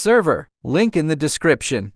server, link in the description.